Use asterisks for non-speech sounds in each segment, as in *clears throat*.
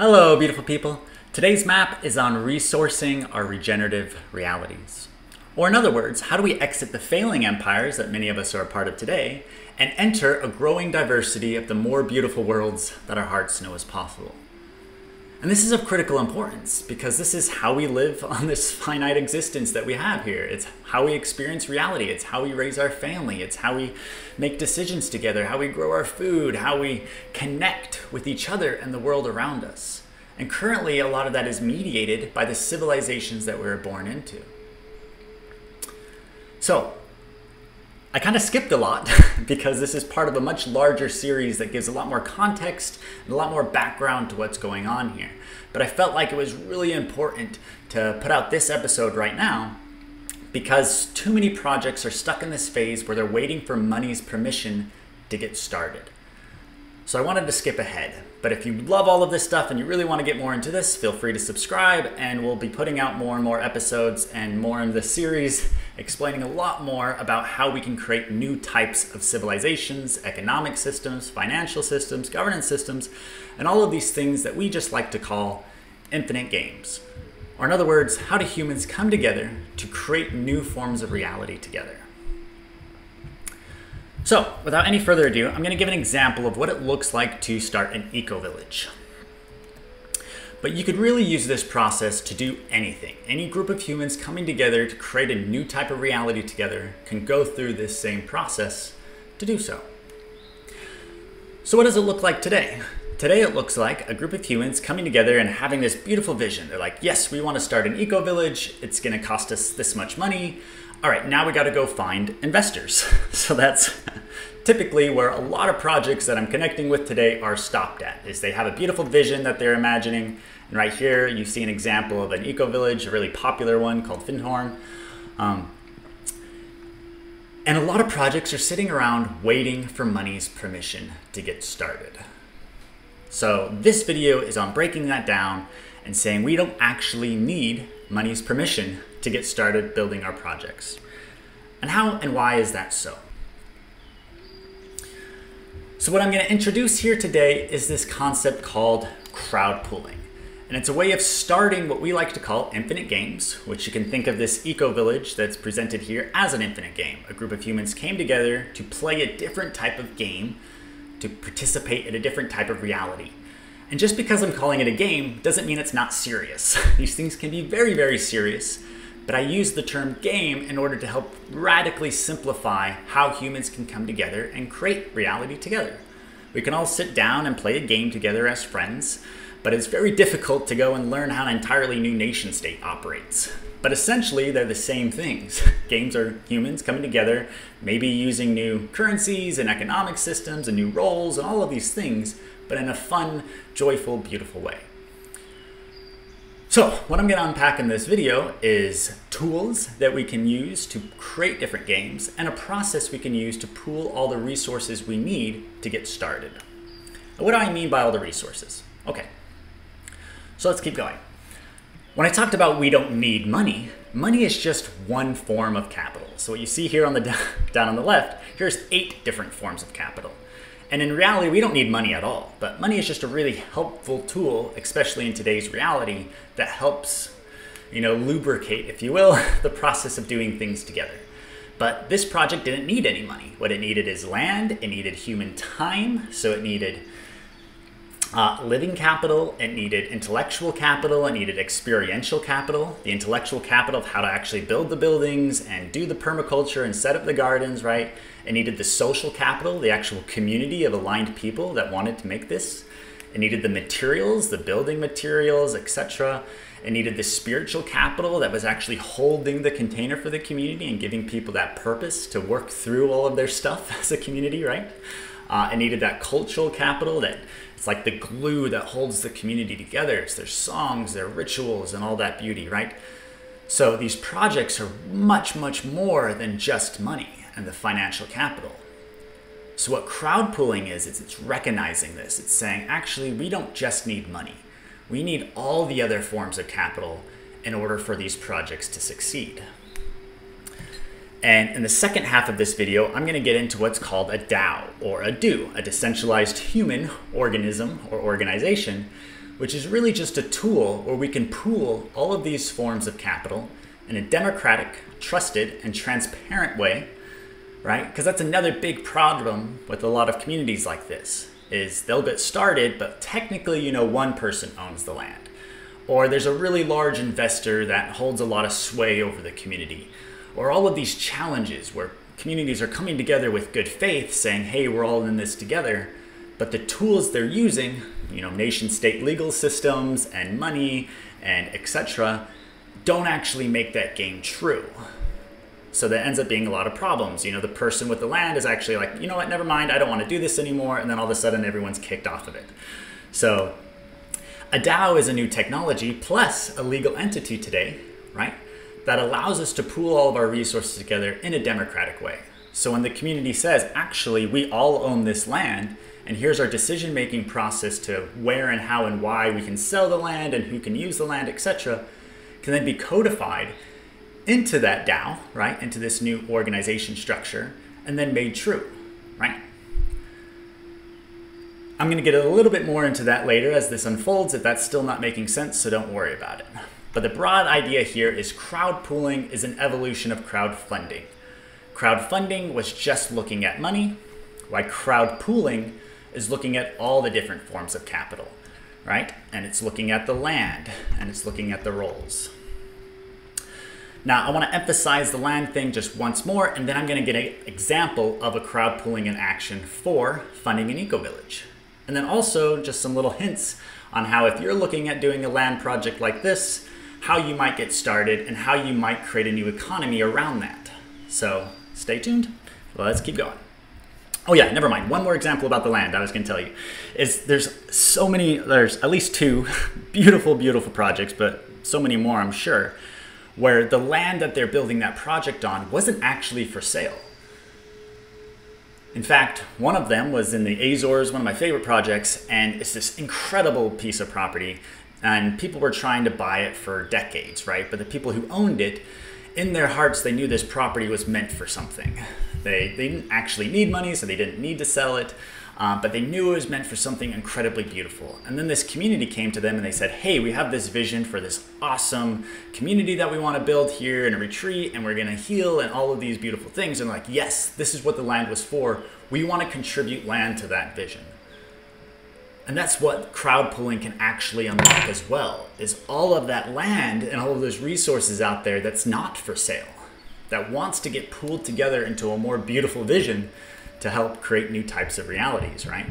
Hello, beautiful people. Today's map is on resourcing our regenerative realities. Or, in other words, how do we exit the failing empires that many of us are a part of today and enter a growing diversity of the more beautiful worlds that our hearts know is possible? And this is of critical importance because this is how we live *laughs* on this finite existence that we have here. It's how we experience reality. It's how we raise our family. It's how we make decisions together, how we grow our food, how we connect with each other and the world around us. And currently, a lot of that is mediated by the civilizations that we were born into. So, I kind of skipped a lot *laughs* because this is part of a much larger series that gives a lot more context and a lot more background to what's going on here. But I felt like it was really important to put out this episode right now because too many projects are stuck in this phase where they're waiting for money's permission to get started. So I wanted to skip ahead. But if you love all of this stuff and you really want to get more into this, feel free to subscribe and we'll be putting out more and more episodes and more in this series explaining a lot more about how we can create new types of civilizations, economic systems, financial systems, governance systems, and all of these things that we just like to call infinite games. Or in other words, how do humans come together to create new forms of reality together? So, without any further ado, I'm going to give an example of what it looks like to start an eco-village. But you could really use this process to do anything. Any group of humans coming together to create a new type of reality together can go through this same process to do so. So what does it look like today? Today it looks like a group of humans coming together and having this beautiful vision. They're like, yes, we want to start an eco-village. It's going to cost us this much money all right, now we got to go find investors. *laughs* So that's typically where a lot of projects that I'm connecting with today are stopped at is they have a beautiful vision that they're imagining. And right here, you see an example of an eco village, a really popular one called Findhorn. Um, and a lot of projects are sitting around waiting for money's permission to get started. So this video is on breaking that down and saying we don't actually need money's permission to get started building our projects. And how and why is that so? So what I'm going to introduce here today is this concept called crowd pooling. And it's a way of starting what we like to call infinite games, which you can think of this eco village that's presented here as an infinite game. A group of humans came together to play a different type of game, to participate in a different type of reality. And just because I'm calling it a game doesn't mean it's not serious. *laughs* These things can be very, very serious, but I use the term game in order to help radically simplify how humans can come together and create reality together. We can all sit down and play a game together as friends, but it's very difficult to go and learn how an entirely new nation state operates. But essentially, they're the same things. *laughs* Games are humans coming together, maybe using new currencies and economic systems and new roles and all of these things, but in a fun, joyful, beautiful way. So what I'm going to unpack in this video is tools that we can use to create different games and a process we can use to pool all the resources we need to get started. What do I mean by all the resources? Okay, so let's keep going. When I talked about we don't need money, money is just one form of capital. So what you see here on the *laughs* down on the left, here's eight different forms of capital. And in reality, we don't need money at all. But money is just a really helpful tool, especially in today's reality, that helps, you know, lubricate, if you will, *laughs* the process of doing things together. But this project didn't need any money. What it needed is land, it needed human time, so it needed uh, living capital, it needed intellectual capital, it needed experiential capital, the intellectual capital of how to actually build the buildings and do the permaculture and set up the gardens, right? It needed the social capital, the actual community of aligned people that wanted to make this. It needed the materials, the building materials, etc. It needed the spiritual capital that was actually holding the container for the community and giving people that purpose to work through all of their stuff *laughs* as a community, right? Uh, it needed that cultural capital that it's like the glue that holds the community together. It's their songs, their rituals, and all that beauty, right? So these projects are much, much more than just money and the financial capital. So what crowd pooling is, is it's recognizing this. It's saying, actually, we don't just need money. We need all the other forms of capital in order for these projects to succeed. And in the second half of this video, I'm going to get into what's called a DAO or a DHO, a decentralized human organism or organization, which is really just a tool where we can pool all of these forms of capital in a democratic, trusted, and transparent way, right? Because that's another big problem with a lot of communities like this is they'll get started, but technically, you know, one person owns the land. Or there's a really large investor that holds a lot of sway over the community. Or all of these challenges where communities are coming together with good faith saying, hey, we're all in this together. But the tools they're using, you know, nation state legal systems and money and etc., don't actually make that game true. So that ends up being a lot of problems. You know, the person with the land is actually like, you know what, never mind, I don't want to do this anymore. And then all of a sudden everyone's kicked off of it. So a DAO is a new technology plus a legal entity today, right? That allows us to pool all of our resources together in a democratic way. So when the community says, actually, we all own this land, and here's our decision making process to where and how and why we can sell the land and who can use the land, etc., can then be codified into that DAO, right, into this new organization structure, and then made true, right? I'm going to get a little bit more into that later as this unfolds if that's still not making sense, so don't worry about it. But the broad idea here is crowd pooling is an evolution of crowdfunding. Crowdfunding was just looking at money, while crowd pooling is looking at all the different forms of capital, right? And it's looking at the land and it's looking at the roles. Now, I want to emphasize the land thing just once more, and then I'm going to get an example of a crowd pooling in action for funding an eco-village. And then also just some little hints on how if you're looking at doing a land project like this, how you might get started and how you might create a new economy around that. So stay tuned. Let's keep going. Oh yeah, never mind. One more example about the land I was going to tell you is there's so many, there's at least two *laughs* beautiful, beautiful projects, but so many more I'm sure where the land that they're building that project on wasn't actually for sale. In fact, one of them was in the Azores, one of my favorite projects, and it's this incredible piece of property. And people were trying to buy it for decades, right? But the people who owned it, in their hearts, they knew this property was meant for something. They, they didn't actually need money, so they didn't need to sell it. Uh, but they knew it was meant for something incredibly beautiful. And then this community came to them and they said, hey, we have this vision for this awesome community that we want to build here in a retreat, and we're going to heal and all of these beautiful things. And like, yes, this is what the land was for. We want to contribute land to that vision. And that's what crowd pooling can actually unlock as well, is all of that land and all of those resources out there that's not for sale, that wants to get pooled together into a more beautiful vision to help create new types of realities, right?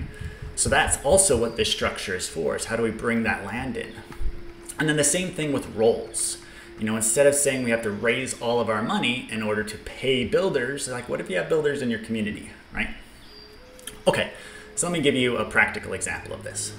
So that's also what this structure is for, is how do we bring that land in? And then the same thing with roles. You know, instead of saying we have to raise all of our money in order to pay builders, like what if you have builders in your community, right? Okay, so let me give you a practical example of this.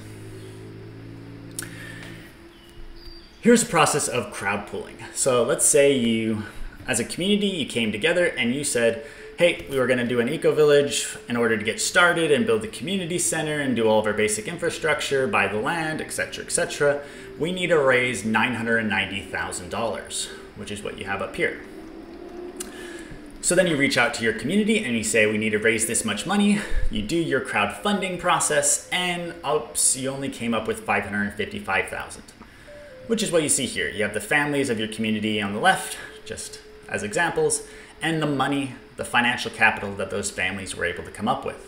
Here's a process of crowd pooling. So let's say you, as a community, you came together and you said, hey, we were going to do an eco village in order to get started and build the community center and do all of our basic infrastructure, buy the land, etc., etc. We need to raise $990,000, which is what you have up here. So then you reach out to your community and you say, we need to raise this much money. You do your crowdfunding process and oops, you only came up with 555,000, which is what you see here. You have the families of your community on the left, just as examples, and the money the financial capital that those families were able to come up with.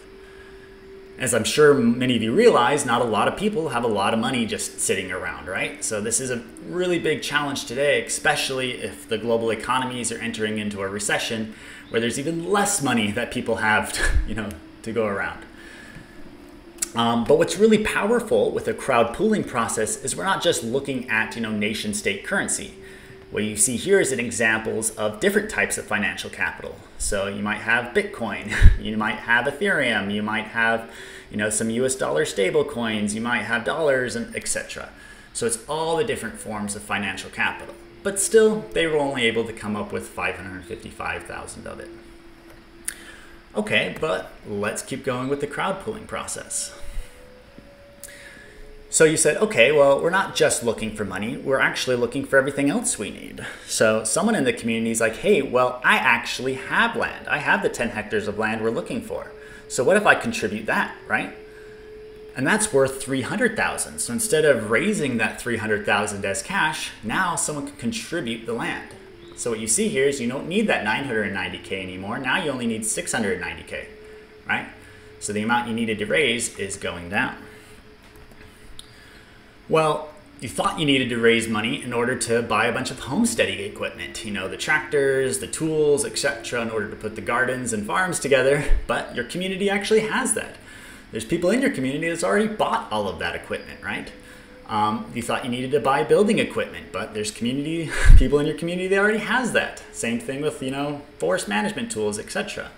As I'm sure many of you realize, not a lot of people have a lot of money just sitting around, right? So this is a really big challenge today, especially if the global economies are entering into a recession where there's even less money that people have, to, *laughs* you know, to go around. Um, but what's really powerful with a crowd pooling process is we're not just looking at, you know, nation state currency. What you see here is an examples of different types of financial capital. So you might have Bitcoin, *laughs* you might have Ethereum, you might have you know, some US dollar stable coins, you might have dollars, and etc. So it's all the different forms of financial capital. But still, they were only able to come up with 555,000 of it. Okay, but let's keep going with the crowd pooling process. So you said, okay, well, we're not just looking for money, we're actually looking for everything else we need. So someone in the community is like, hey, well, I actually have land. I have the 10 hectares of land we're looking for. So what if I contribute that, right? and that's worth 300,000. So instead of raising that 300,000 as cash, now someone can contribute the land. So what you see here is you don't need that 990K anymore. Now you only need 690K, right? So the amount you needed to raise is going down. Well, you thought you needed to raise money in order to buy a bunch of homesteading equipment, you know, the tractors, the tools, etc., in order to put the gardens and farms together, but your community actually has that. There's people in your community that's already bought all of that equipment, right? Um, you thought you needed to buy building equipment, but there's community *laughs* people in your community that already has that. Same thing with you know forest management tools, etc.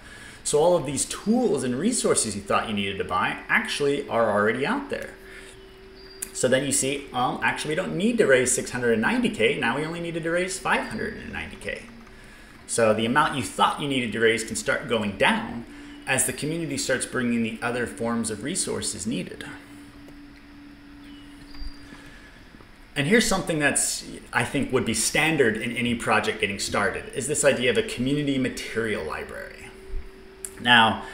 So all of these tools and resources you thought you needed to buy actually are already out there. So then you see, well, actually we don't need to raise 690k. Now we only needed to raise 590k. So the amount you thought you needed to raise can start going down as the community starts bringing the other forms of resources needed. And here's something that's, I think, would be standard in any project getting started, is this idea of a community material library. Now,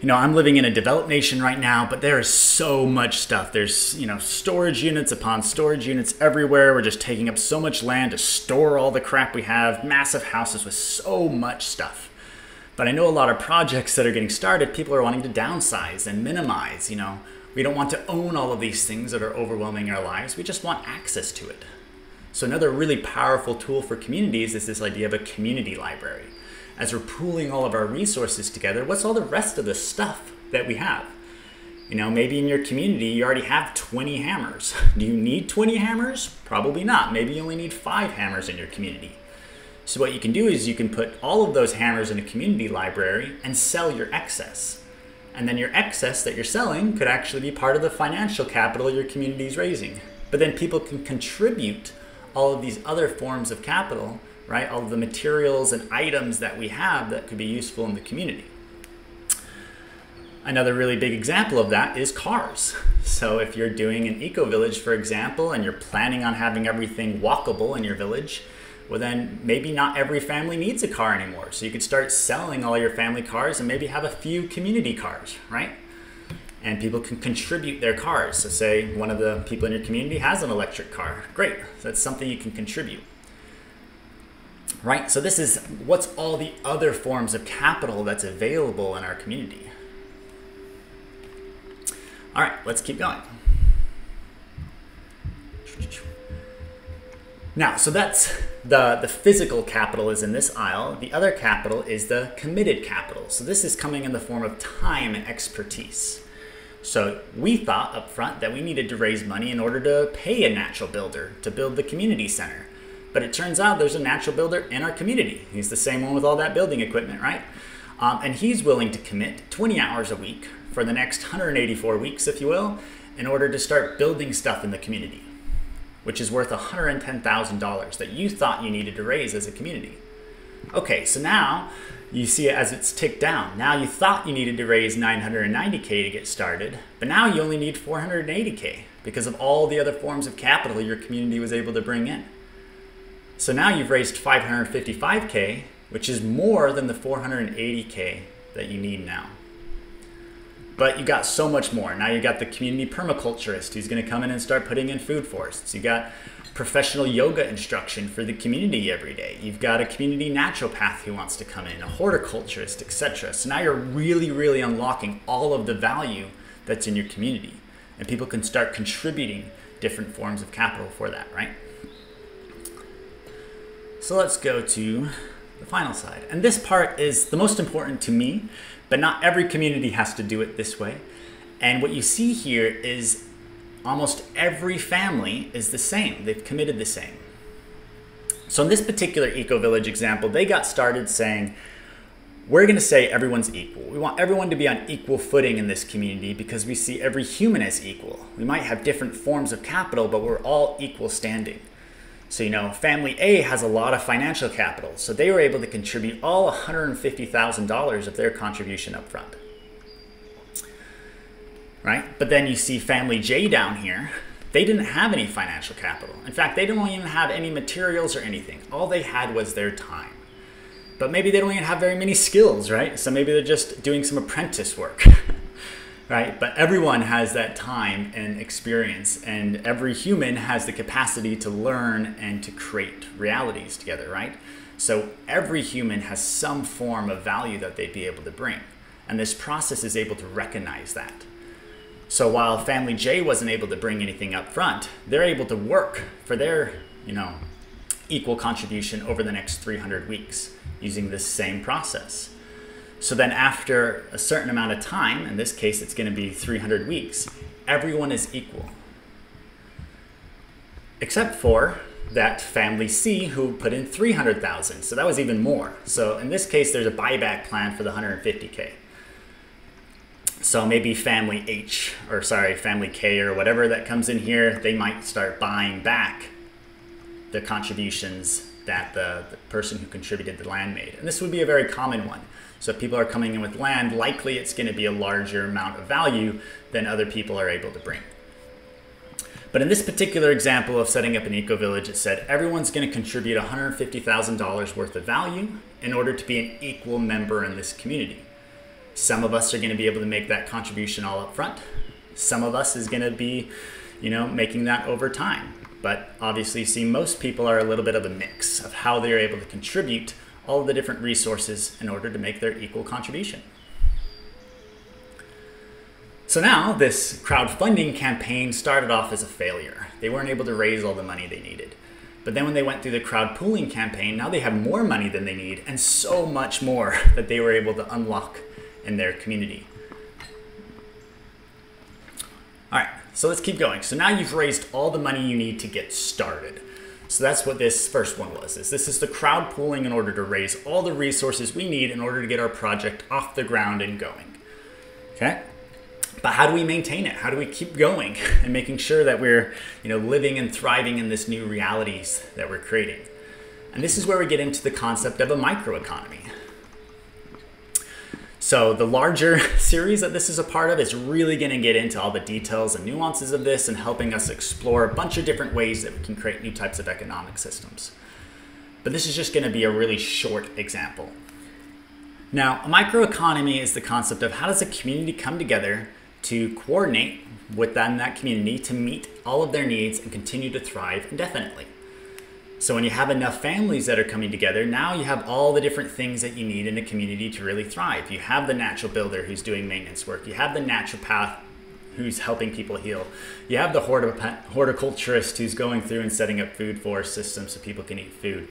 you know, I'm living in a developed nation right now, but there is so much stuff. There's, you know, storage units upon storage units everywhere. We're just taking up so much land to store all the crap we have, massive houses with so much stuff. But I know a lot of projects that are getting started, people are wanting to downsize and minimize, you know. We don't want to own all of these things that are overwhelming our lives. We just want access to it. So another really powerful tool for communities is this idea of a community library. As we're pooling all of our resources together, what's all the rest of the stuff that we have? You know, maybe in your community you already have 20 hammers. *laughs* Do you need 20 hammers? Probably not. Maybe you only need five hammers in your community. So what you can do is you can put all of those hammers in a community library and sell your excess. And then your excess that you're selling could actually be part of the financial capital your community is raising. But then people can contribute all of these other forms of capital, right? All the materials and items that we have that could be useful in the community. Another really big example of that is cars. *laughs* So if you're doing an eco village, for example, and you're planning on having everything walkable in your village, well then maybe not every family needs a car anymore. So you could start selling all your family cars and maybe have a few community cars, right? And people can contribute their cars. So say one of the people in your community has an electric car. Great, that's something you can contribute. Right, so this is what's all the other forms of capital that's available in our community. All right, let's keep going. Now, so that's the, the physical capital is in this aisle. The other capital is the committed capital. So this is coming in the form of time and expertise. So we thought up front that we needed to raise money in order to pay a natural builder to build the community center. But it turns out there's a natural builder in our community. He's the same one with all that building equipment, right? Um, and he's willing to commit 20 hours a week for the next 184 weeks, if you will, in order to start building stuff in the community which is worth $110,000 that you thought you needed to raise as a community. Okay, so now you see it as it's ticked down. Now you thought you needed to raise 990K to get started, but now you only need 480K because of all the other forms of capital your community was able to bring in. So now you've raised 555K, which is more than the 480K that you need now. But you got so much more. Now you got the community permaculturist who's going to come in and start putting in food forests. You got professional yoga instruction for the community every day. You've got a community naturopath who wants to come in, a horticulturist, etc. So now you're really, really unlocking all of the value that's in your community. And people can start contributing different forms of capital for that, right? So let's go to the final side. And this part is the most important to me but not every community has to do it this way. And what you see here is almost every family is the same. They've committed the same. So in this particular eco village example, they got started saying, we're going to say everyone's equal. We want everyone to be on equal footing in this community because we see every human as equal. We might have different forms of capital, but we're all equal standing. So, you know, family A has a lot of financial capital, so they were able to contribute all $150,000 of their contribution up front. Right? But then you see family J down here, they didn't have any financial capital. In fact, they don't even have any materials or anything. All they had was their time. But maybe they don't even have very many skills, right? So maybe they're just doing some apprentice work. *laughs* right? But everyone has that time and experience, and every human has the capacity to learn and to create realities together, right? So every human has some form of value that they'd be able to bring. And this process is able to recognize that. So while family J wasn't able to bring anything up front, they're able to work for their, you know, equal contribution over the next 300 weeks using this same process. So then after a certain amount of time, in this case it's going to be 300 weeks, everyone is equal. Except for that family C who put in 300,000. So that was even more. So in this case there's a buyback plan for the 150k. So maybe family H or sorry, family K or whatever that comes in here, they might start buying back the contributions that the, the person who contributed the land made. And this would be a very common one. So if people are coming in with land, likely it's going to be a larger amount of value than other people are able to bring. But in this particular example of setting up an eco village, it said everyone's going to contribute $150,000 worth of value in order to be an equal member in this community. Some of us are going to be able to make that contribution all up front. Some of us is going to be, you know, making that over time. But obviously, see, most people are a little bit of a mix of how they're able to contribute all the different resources in order to make their equal contribution. So now this crowdfunding campaign started off as a failure. They weren't able to raise all the money they needed. But then when they went through the crowd pooling campaign, now they have more money than they need and so much more *laughs* that they were able to unlock in their community. All right, so let's keep going. So now you've raised all the money you need to get started. So that's what this first one was. Is this is the crowd pooling in order to raise all the resources we need in order to get our project off the ground and going. Okay? But how do we maintain it? How do we keep going *laughs* and making sure that we're, you know, living and thriving in this new realities that we're creating? And this is where we get into the concept of a microeconomy. So the larger *laughs* series that this is a part of is really going to get into all the details and nuances of this and helping us explore a bunch of different ways that we can create new types of economic systems. But this is just going to be a really short example. Now, a microeconomy is the concept of how does a community come together to coordinate within that community to meet all of their needs and continue to thrive indefinitely. So when you have enough families that are coming together, now you have all the different things that you need in a community to really thrive. You have the natural builder who's doing maintenance work. You have the naturopath who's helping people heal. You have the horticulturist who's going through and setting up food forest systems so people can eat food,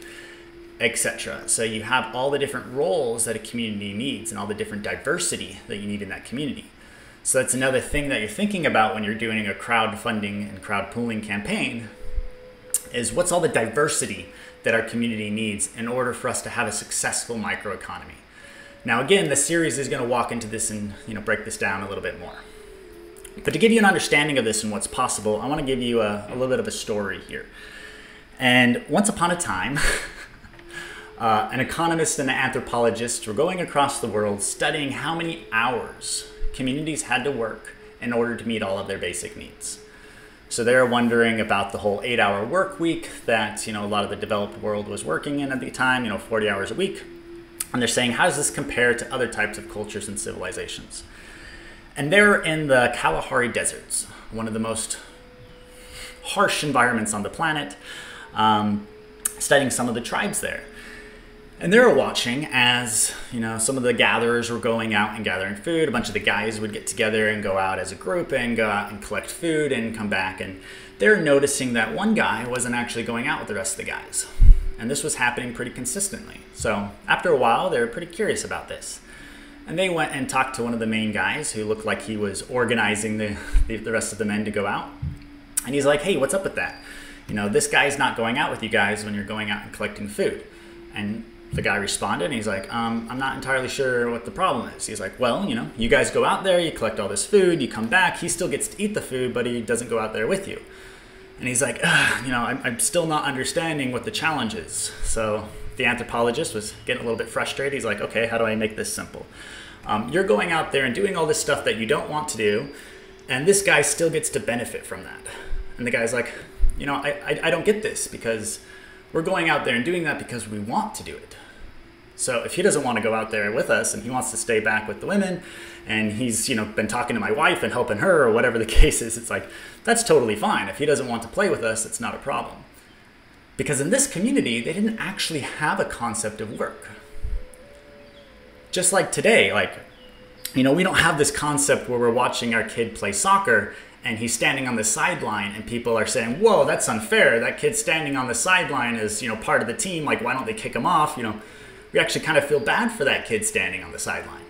etc. So you have all the different roles that a community needs and all the different diversity that you need in that community. So that's another thing that you're thinking about when you're doing a crowdfunding and crowd pooling campaign is what's all the diversity that our community needs in order for us to have a successful microeconomy. Now, again, the series is going to walk into this and you know break this down a little bit more. But to give you an understanding of this and what's possible, I want to give you a, a little bit of a story here. And once upon a time, *laughs* uh, an economist and an anthropologist were going across the world studying how many hours communities had to work in order to meet all of their basic needs. So they're wondering about the whole eight hour work week that, you know, a lot of the developed world was working in at the time, you know, 40 hours a week. And they're saying, how does this compare to other types of cultures and civilizations? And they're in the Kalahari Deserts, one of the most harsh environments on the planet, um, studying some of the tribes there. And they were watching as, you know, some of the gatherers were going out and gathering food. A bunch of the guys would get together and go out as a group and go out and collect food and come back. And they're noticing that one guy wasn't actually going out with the rest of the guys. And this was happening pretty consistently. So after a while, they were pretty curious about this. And they went and talked to one of the main guys who looked like he was organizing the, the rest of the men to go out. And he's like, hey, what's up with that? You know, this guy's not going out with you guys when you're going out and collecting food. And the guy responded and he's like, um, I'm not entirely sure what the problem is. He's like, well, you know, you guys go out there, you collect all this food, you come back, he still gets to eat the food, but he doesn't go out there with you. And he's like, you know, I'm, I'm still not understanding what the challenge is. So the anthropologist was getting a little bit frustrated. He's like, okay, how do I make this simple? Um, you're going out there and doing all this stuff that you don't want to do, and this guy still gets to benefit from that. And the guy's like, you know, I, I, I don't get this because we're going out there and doing that because we want to do it. So if he doesn't want to go out there with us and he wants to stay back with the women and he's, you know, been talking to my wife and helping her or whatever the *laughs* case is, it's like that's totally fine. If he doesn't want to play with us, it's not a problem. Because in this community, they didn't actually have a concept of work. Just like today, like you know, we don't have this concept where we're watching our kid play soccer and he's standing on the sideline and people are saying, "Whoa, that's unfair. That kid standing on the sideline is, you know, part of the team. Like, why don't they kick him off?" You know, we actually kind of feel bad for that kid standing on the sideline.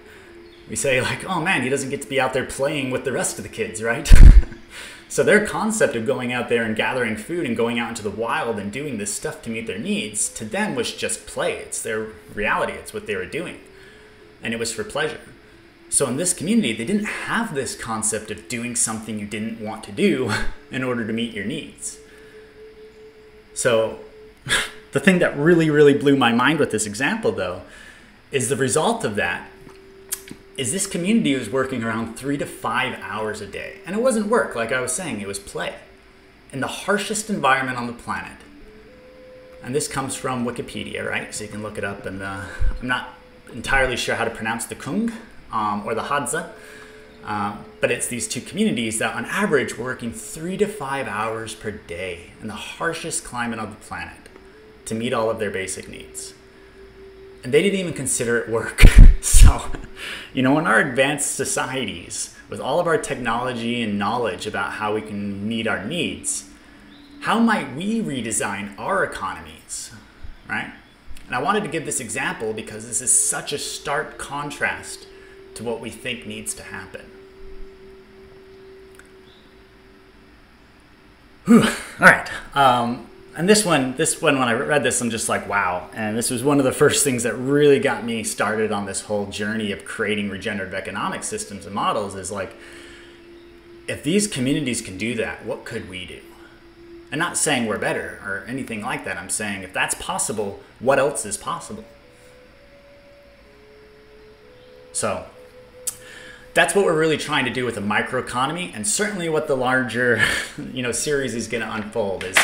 We say like, "Oh man, he doesn't get to be out there playing with the rest of the kids, right?" *laughs* so their concept of going out there and gathering food and going out into the wild and doing this stuff to meet their needs to them was just play. It's their reality. It's what they were doing. And it was for pleasure. So in this community, they didn't have this concept of doing something you didn't want to do *laughs* in order to meet your needs. So *laughs* the thing that really, really blew my mind with this example, though, is the result of that is this community was working around three to five hours a day. And it wasn't work, like I was saying, it was play. In the harshest environment on the planet. And this comes from Wikipedia, right? So you can look it up. And I'm not entirely sure how to pronounce the Kung, um, or the Hadza. Um, but it's these two communities that, on average, were working three to five hours per day in the harshest climate on the planet to meet all of their basic needs. And they didn't even consider it work. *laughs* so, you know, in our advanced societies, with all of our technology and knowledge about how we can meet our needs, how might we redesign our economies, right? And I wanted to give this example because this is such a stark contrast to what we think needs to happen. Whew. All right. Um, and this one, this one, when I read this, I'm just like, wow. And this was one of the first things that really got me started on this whole journey of creating regenerative economic systems and models. Is like, if these communities can do that, what could we do? And not saying we're better or anything like that. I'm saying if that's possible, what else is possible? So that's what we're really trying to do with the microeconomy and certainly what the larger *laughs* you know series is going to unfold is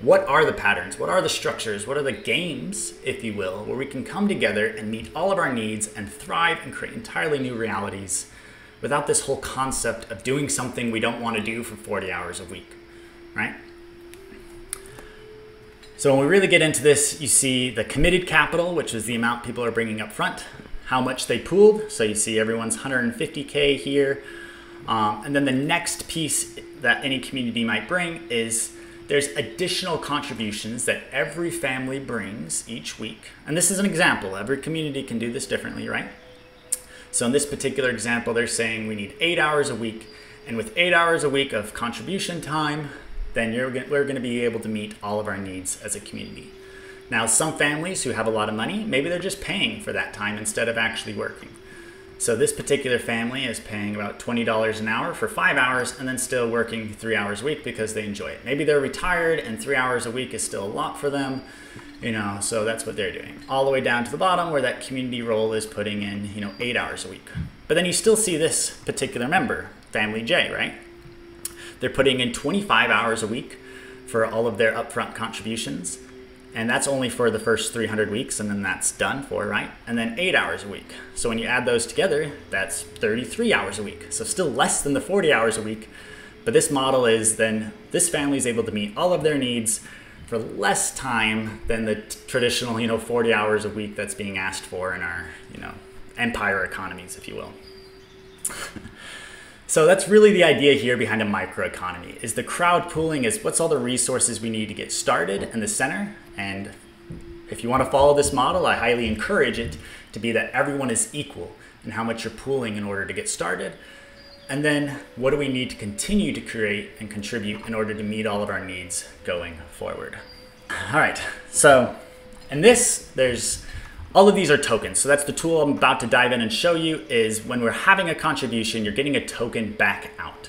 what are the patterns? What are the structures? What are the games if you will where we can come together and meet all of our needs and thrive and create entirely new realities without this whole concept of doing something we don't want to do for 40 hours a week right? So when we really get into this you see the committed capital which is the amount people are bringing up front how much they pooled. So you see everyone's 150K here. Um, and then the next piece that any community might bring is there's additional contributions that every family brings each week. And this is an example. Every community can do this differently, right? So in this particular example, they're saying we need eight hours a week. And with eight hours a week of contribution time, then we're going to be able to meet all of our needs as a community. Now, some families who have a lot of money, maybe they're just paying for that time instead of actually working. So this particular family is paying about $20 an hour for five hours and then still working three hours a week because they enjoy it. Maybe they're retired and three hours a week is still a lot for them, you know, so that's what they're doing. All the way down to the bottom where that community role is putting in, you know, eight hours a week. But then you still see this particular member, Family J, right? They're putting in 25 hours a week for all of their upfront contributions and that's only for the first 300 weeks and then that's done for right? And then eight hours a week. So when you add those together that's 33 hours a week. So still less than the 40 hours a week but this model is then this family is able to meet all of their needs for less time than the traditional you know 40 hours a week that's being asked for in our you know empire economies if you will. *laughs* So that's really the idea here behind a microeconomy is the crowd pooling is what's all the resources we need to get started in the center. And if you want to follow this model, I highly encourage it to be that everyone is equal in how much you're pooling in order to get started. And then what do we need to continue to create and contribute in order to meet all of our needs going forward? All right, so in this, there's all of these are tokens. So that's the tool I'm about to dive in and show you is when we're having a contribution, you're getting a token back out.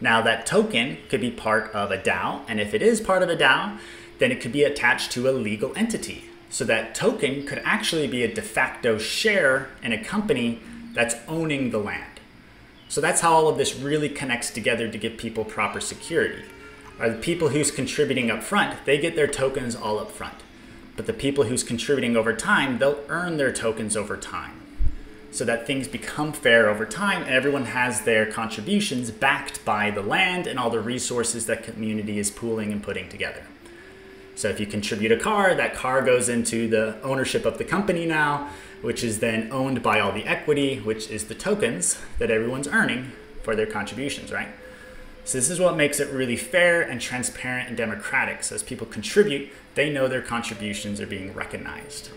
Now that token could be part of a DAO, and if it is part of a DAO, then it could be attached to a legal entity. So that token could actually be a de facto share in a company that's owning the land. So that's how all of this really connects together to give people proper security. Are the people who's contributing up front, they get their tokens all up front. But the people who's contributing over time, they'll earn their tokens over time so that things become fair over time and everyone has their contributions backed by the land and all the resources that community is pooling and putting together. So if you contribute a car, that car goes into the ownership of the company now, which is then owned by all the equity, which is the tokens that everyone's earning for their contributions, right? So this is what makes it really fair and transparent and democratic. So as people contribute, they know their contributions are being recognized.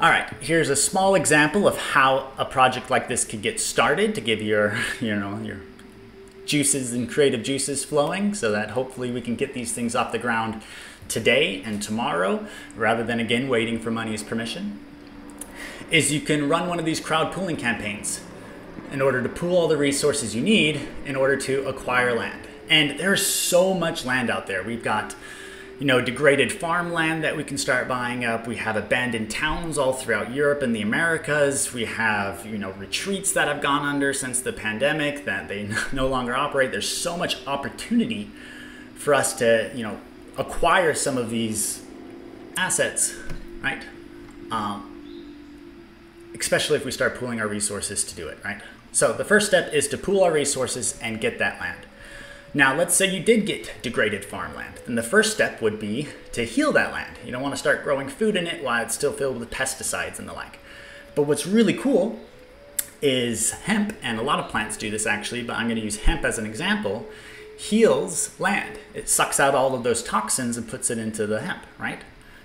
All right, here's a small example of how a project like this could get started to give your, *laughs* you know, your juices and creative juices flowing so that hopefully we can get these things off the ground today and tomorrow rather than again waiting for money's permission is you can run one of these crowd pooling campaigns in order to pool all the resources you need in order to acquire land. And there's so much land out there. We've got you know, degraded farmland that we can start buying up. We have abandoned towns all throughout Europe and the Americas. We have, you know, retreats that have gone under since the pandemic that they *laughs* no longer operate. There's so much opportunity for us to, you know, acquire some of these assets, right? Um, especially if we start pooling our resources to do it, right? So the first step is to pool our resources and get that land. Now, let's say you did get degraded farmland. Then the first step would be to heal that land. You don't want to start growing food in it while it's still filled with pesticides and the like. But what's really cool is hemp, and a lot of plants do this actually, but I'm going to use hemp as an example, heals land. It sucks out all of those toxins and puts it into the hemp, right?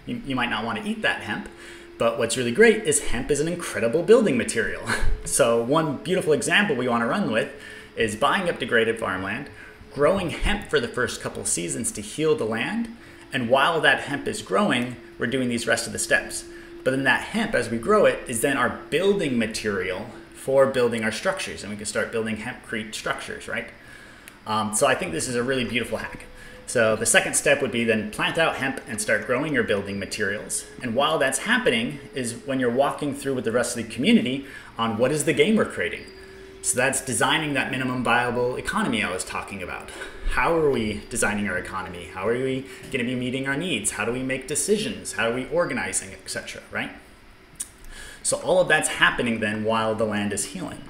You, you might not want to eat that hemp, but what's really great is hemp is an incredible building material. *laughs* So one beautiful example we want to run with is buying up degraded farmland, growing hemp for the first couple seasons to heal the land. And while that hemp is growing, we're doing these rest of the steps. But then that hemp, as we grow it, is then our building material for building our structures. And we can start building hempcrete structures, right? Um, so I think this is a really beautiful hack. So the second step would be then plant out hemp and start growing your building materials. And while that's happening is when you're walking through with the rest of the community on what is the game we're creating. So that's designing that minimum viable economy I was talking about. How are we designing our economy? How are we going to be meeting our needs? How do we make decisions? How are we organizing, etc., right? So all of that's happening then while the land is healing.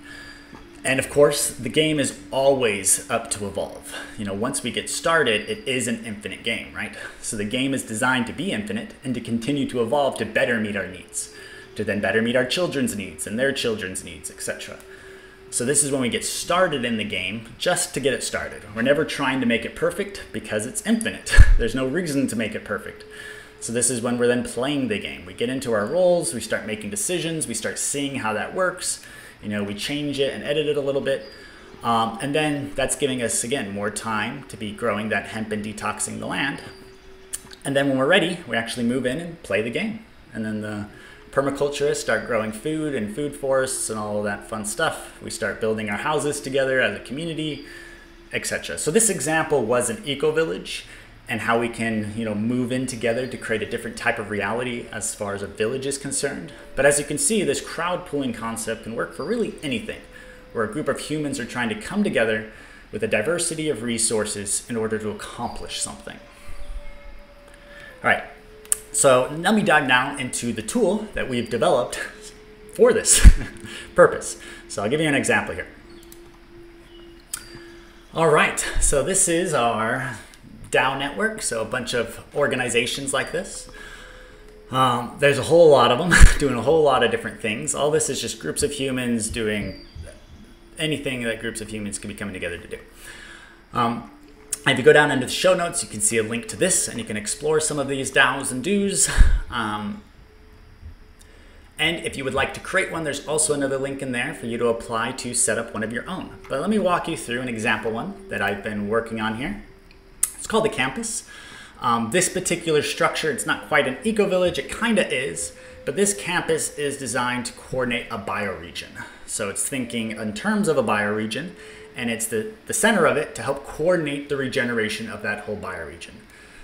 And of course, the game is always up to evolve. You know, once we get started, it is an infinite game, right? So the game is designed to be infinite and to continue to evolve to better meet our needs, to then better meet our children's needs and their children's needs, etc. So this is when we get started in the game just to get it started. We're never trying to make it perfect because it's infinite. *laughs* There's no reason to make it perfect. So this is when we're then playing the game. We get into our roles, we start making decisions, we start seeing how that works. You know, we change it and edit it a little bit. Um, and then that's giving us, again, more time to be growing that hemp and detoxing the land. And then when we're ready, we actually move in and play the game. And then the permaculturists start growing food and food forests and all of that fun stuff. We start building our houses together as a community, etc. So this example was an eco village and how we can, you know, move in together to create a different type of reality as far as a village is concerned. But as you can see, this crowd pooling concept can work for really anything, where a group of humans are trying to come together with a diversity of resources in order to accomplish something. All right, so let me dive now into the tool that we've developed for this *laughs* purpose. So I'll give you an example here. All right, so this is our DAO network, so a bunch of organizations like this. Um, there's a whole lot of them *laughs* doing a whole lot of different things. All this is just groups of humans doing anything that groups of humans can be coming together to do. Um, if you go down into the show notes, you can see a link to this and you can explore some of these DAOs and DHO's. Um, and if you would like to create one, there's also another link in there for you to apply to set up one of your own. But let me walk you through an example one that I've been working on here. It's called the campus. Um, this particular structure, it's not quite an eco-village, it kind of is, but this campus is designed to coordinate a bioregion. So it's thinking in terms of a bioregion, and it's the, the center of it to help coordinate the regeneration of that whole bioregion.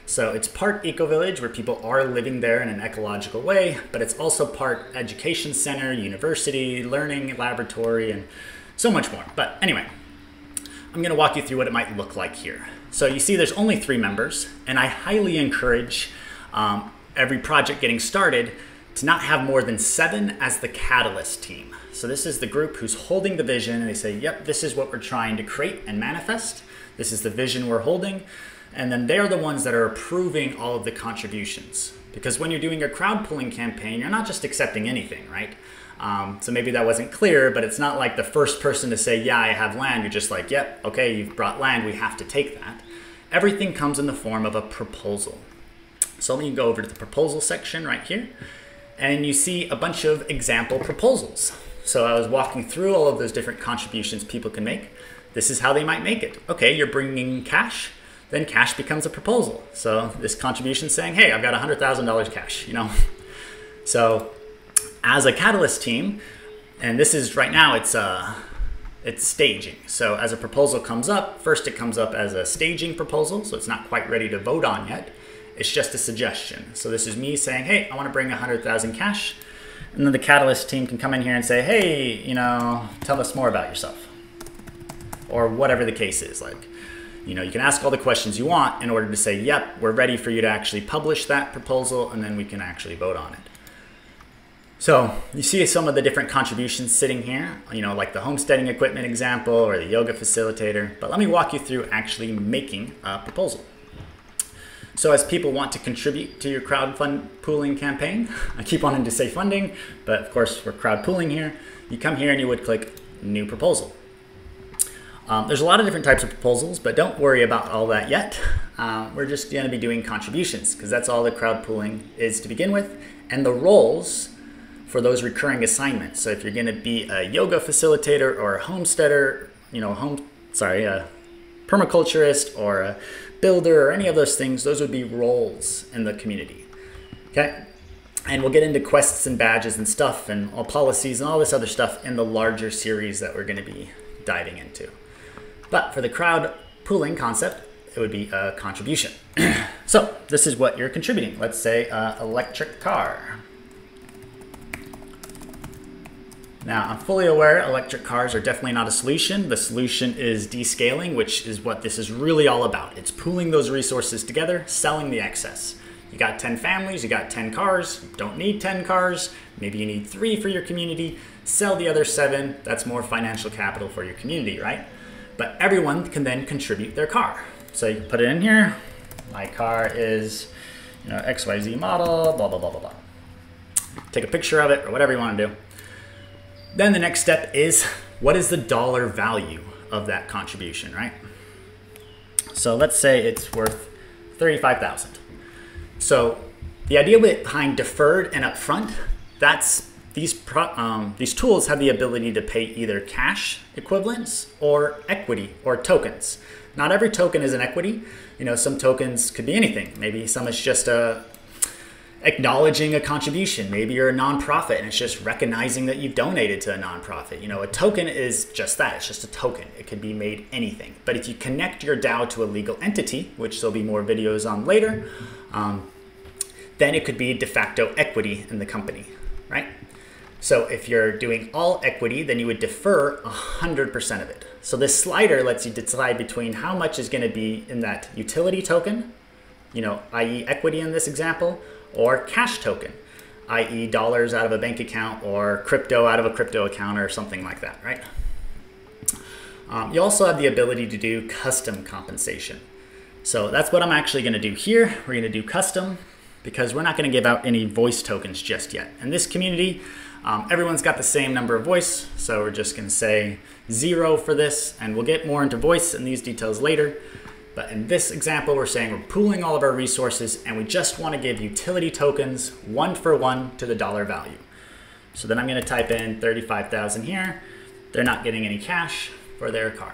So it's part eco-village where people are living there in an ecological way, but it's also part education center, university, learning laboratory, and so much more. But anyway, I'm going to walk you through what it might look like here. So you see there's only three members, and I highly encourage um, every project getting started to not have more than seven as the catalyst team. So this is the group who's holding the vision, and they say, yep, this is what we're trying to create and manifest. This is the vision we're holding. And then they're the ones that are approving all of the contributions. Because when you're doing a crowd pooling campaign, you're not just accepting anything, right? Um, so maybe that wasn't clear, but it's not like the first person to say, yeah, I have land. You're just like, yep, okay, you've brought land, we have to take that. Everything comes in the form of a proposal. So let me go over to the proposal section right here, and you see a bunch of example proposals. So I was walking through all of those different contributions people can make. This is how they might make it. Okay, you're bringing cash, then cash becomes a proposal. So this contribution saying, hey, I've got $100,000 cash, you know? *laughs* So as a Catalyst team, and this is right now, it's uh, it's staging. So as a proposal comes up, first it comes up as a staging proposal, so it's not quite ready to vote on yet. It's just a suggestion. So this is me saying, hey, I want to bring 100,000 cash. And then the Catalyst team can come in here and say, hey, you know, tell us more about yourself. Or whatever the case is. Like, you know, you can ask all the questions you want in order to say, yep, we're ready for you to actually publish that proposal, and then we can actually vote on it. So you see some of the different contributions sitting here, you know, like the homesteading equipment example or the yoga facilitator. But let me walk you through actually making a proposal. So as people want to contribute to your crowd fund pooling campaign, *laughs* I keep wanting to say funding, but of course we're crowd pooling here. You come here and you would click new proposal. Um, there's a lot of different types of proposals, but don't worry about all that yet. Uh, we're just going to be doing contributions because that's all the crowd pooling is to begin with. And the roles for those recurring assignments. So if you're going to be a yoga facilitator or a homesteader, you know, home sorry, a permaculturist or a builder or any of those things, those would be roles in the community. Okay? And we'll get into quests and badges and stuff and all policies and all this other stuff in the larger series that we're going to be diving into. But for the crowd pooling concept, it would be a contribution. *clears throat* so this is what you're contributing. Let's say uh, electric car. Now, I'm fully aware electric cars are definitely not a solution. The solution is descaling, which is what this is really all about. It's pooling those resources together, selling the excess. You got 10 families, you got 10 cars, don't need 10 cars, maybe you need three for your community, sell the other seven, that's more financial capital for your community, right? But everyone can then contribute their car. So you can put it in here, my car is you know, XYZ model, blah, blah, blah, blah, blah. Take a picture of it or whatever you want to do. Then the next step is what is the dollar value of that contribution, right? So let's say it's worth 35,000. So the idea behind deferred and upfront, that's these pro, um, these tools have the ability to pay either cash equivalents or equity or tokens. Not every token is an equity. You know, some tokens could be anything. Maybe some is just a acknowledging a contribution. Maybe you're a nonprofit and it's just recognizing that you've donated to a nonprofit. You know, a token is just that. It's just a token. It can be made anything. But if you connect your DAO to a legal entity, which there'll be more videos on later, um, then it could be de facto equity in the company, right? So if you're doing all equity, then you would defer 100% of it. So this slider lets you decide between how much is going to be in that utility token, you know, i.e. equity in this example, or cash token, i.e. dollars out of a bank account or crypto out of a crypto account or something like that, right? Um, you also have the ability to do custom compensation. So that's what I'm actually going to do here. We're going to do custom because we're not going to give out any voice tokens just yet. In this community, um, everyone's got the same number of voice, so we're just going to say zero for this, and we'll get more into voice and these details later. But in this example, we're saying we're pooling all of our resources and we just want to give utility tokens one for one to the dollar value. So then I'm going to type in 35,000 here. They're not getting any cash for their car.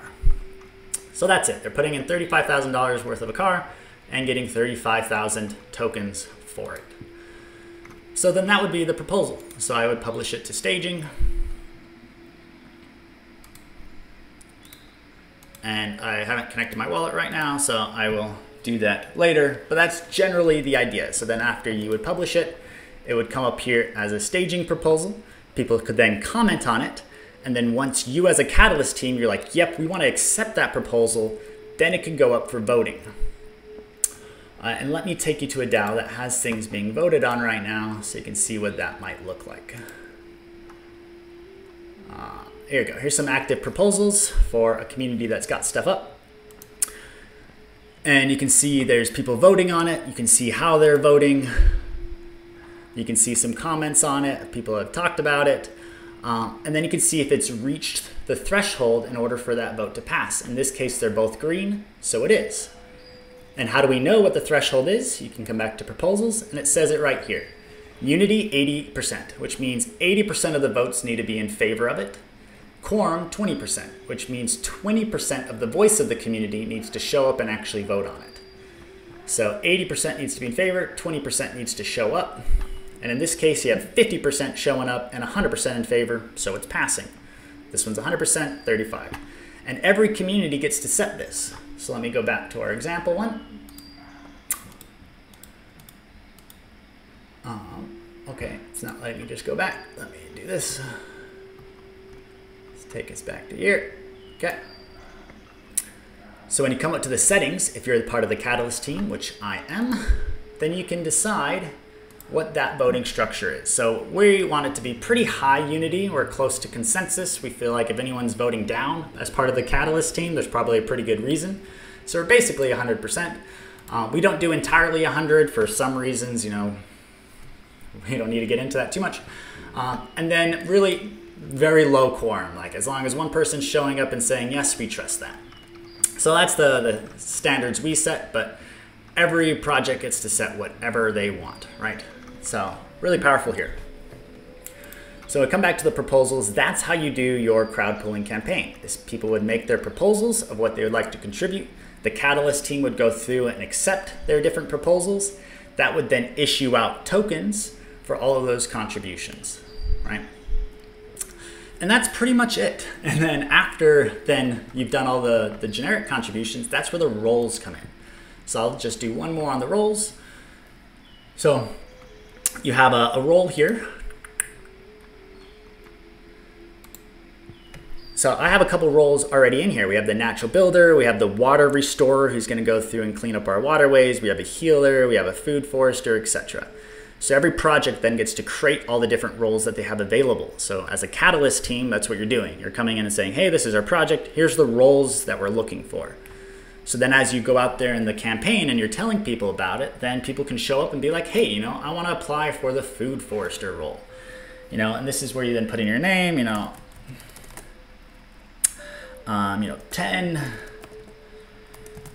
So that's it. They're putting in $35,000 worth of a car and getting 35,000 tokens for it. So then that would be the proposal. So I would publish it to staging and I haven't connected my wallet right now, so I will do that later. But that's generally the idea. So then after you would publish it, it would come up here as a staging proposal. People could then comment on it, And then once you as a Catalyst team, you're like, yep, we want to accept that proposal, then it can go up for voting. Uh, and let me take you to a DAO that has things being voted on right now so you can see what that might look like. Uh, here we go. Here's some active proposals for a community that's got stuff up. And you can see there's people voting on it. You can see how they're voting. You can see some comments on it. People have talked about it. Um, and then you can see if it's reached the threshold in order for that vote to pass. In this case, they're both green, so it is. And how do we know what the threshold is? You can come back to proposals, and it says it right here. Unity 80%, which means 80% of the votes need to be in favor of it. Quorum 20%, which means 20% of the voice of the community needs to show up and actually vote on it. So 80% needs to be in favor, 20% needs to show up. And in this case, you have 50% showing up and 100% in favor, so it's passing. This one's 100%, 35. And every community gets to set this. So let me go back to our example one. Um, okay, it's not letting me just go back. Let me do this. Take us back to here. Okay. So when you come up to the settings, if you're part of the Catalyst team, which I am, then you can decide what that voting structure is. So we want it to be pretty high unity. We're close to consensus. We feel like if anyone's voting down as part of the Catalyst team, there's probably a pretty good reason. So we're basically 100%. Uh, we don't do entirely 100 for some reasons, you know, *laughs* we don't need to get into that too much. Uh, and then really very low quorum, like as long as one person's showing up and saying, yes, we trust that. So that's the, the standards we set, but every project gets to set whatever they want, right? So really powerful here. So I come back to the proposals. That's how you do your crowd pooling campaign. Is people would make their proposals of what they would like to contribute. The Catalyst team would go through and accept their different proposals. That would then issue out tokens for all of those contributions, right? And that's pretty much it. *laughs* And then after then you've done all the, the generic contributions, that's where the roles come in. So I'll just do one more on the roles. So you have a, a role here. So I have a couple roles already in here. We have the natural builder, we have the water restorer who's gonna go through and clean up our waterways, we have a healer, we have a food forester, etc. So every project then gets to create all the different roles that they have available. So as a Catalyst team, that's what you're doing. You're coming in and saying, hey, this is our project, here's the roles that we're looking for. So then as you go out there in the campaign and you're telling people about it, then people can show up and be like, hey, you know, I want to apply for the food forester role. You know, and this is where you then put in your name, you know, um, you know, 10,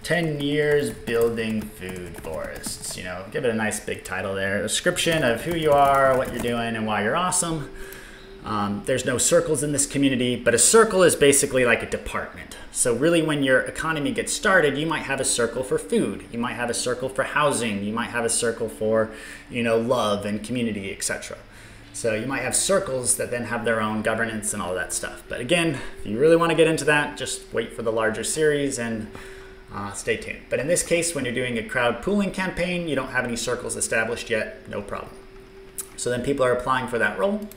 10 years building food forests. You know, give it a nice big title there. Description of who you are, what you're doing, and why you're awesome. Um, there's no circles in this community, but a circle is basically like a department. So really when your economy gets started, you might have a circle for food, you might have a circle for housing, you might have a circle for, you know, love and community, etc. So you might have circles that then have their own governance and all that stuff. But again, if you really want to get into that, just wait for the larger series and uh, stay tuned. But in this case, when you're doing a crowd pooling campaign, you don't have any circles established yet, no problem. So then people are applying for that role.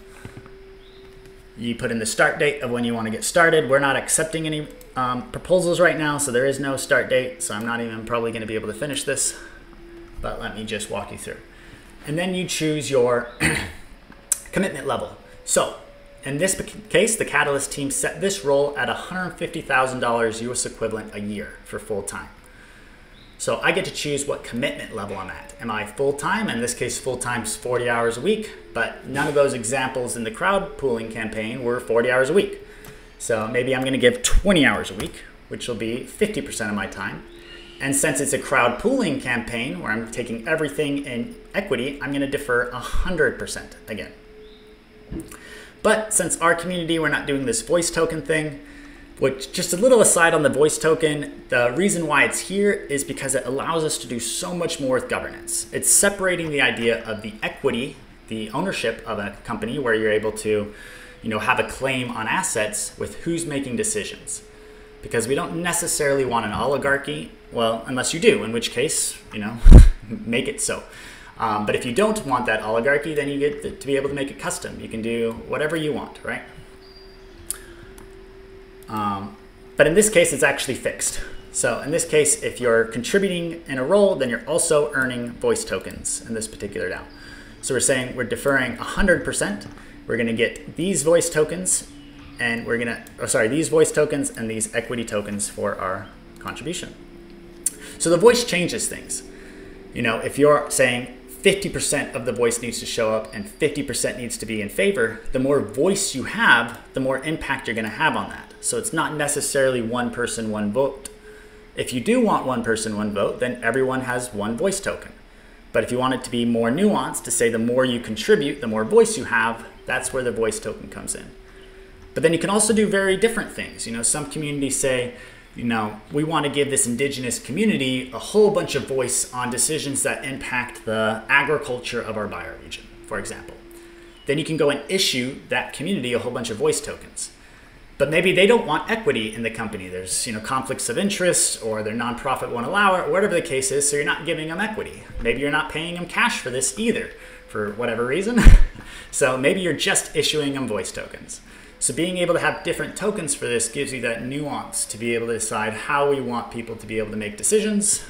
You put in the start date of when you want to get started. We're not accepting any um, proposals right now, so there is no start date. So I'm not even probably going to be able to finish this, but let me just walk you through. And then you choose your *clears throat* commitment level. So in this case, the Catalyst team set this role at $150,000 US equivalent a year for full time. So I get to choose what commitment level I'm at. Am I full time? In this case, full time is 40 hours a week, but none of those examples in the crowd pooling campaign were 40 hours a week. So maybe I'm going to give 20 hours a week, which will be 50% of my time. And since it's a crowd pooling campaign where I'm taking everything in equity, I'm going to defer 100% again. But since our community, we're not doing this voice token thing, which just a little aside on the voice token, the reason why it's here is because it allows us to do so much more with governance. It's separating the idea of the equity, the ownership of a company where you're able to, you know, have a claim on assets with who's making decisions. Because we don't necessarily want an oligarchy, well, unless you do, in which case, you know, *laughs* make it so. Um, but if you don't want that oligarchy, then you get to be able to make it custom. You can do whatever you want, right? Um, but in this case, it's actually fixed. So in this case, if you're contributing in a role, then you're also earning voice tokens in this particular DAO. So we're saying we're deferring 100%. We're going to get these voice tokens, and we're going to, oh, sorry, these voice tokens and these equity tokens for our contribution. So the voice changes things. You know, if you're saying 50% of the voice needs to show up and 50% needs to be in favor, the more voice you have, the more impact you're going to have on that. So it's not necessarily one person, one vote. If you do want one person, one vote, then everyone has one voice token. But if you want it to be more nuanced, to say the more you contribute, the more voice you have, that's where the voice token comes in. But then you can also do very different things. You know, some communities say, you know, we want to give this indigenous community a whole bunch of voice on decisions that impact the agriculture of our bioregion, for example. Then you can go and issue that community a whole bunch of voice tokens. But maybe they don't want equity in the company. There's you know conflicts of interest, or their nonprofit won't allow it, or whatever the case is. So you're not giving them equity. Maybe you're not paying them cash for this either, for whatever reason. *laughs* so maybe you're just issuing them voice tokens. So being able to have different tokens for this gives you that nuance to be able to decide how we want people to be able to make decisions,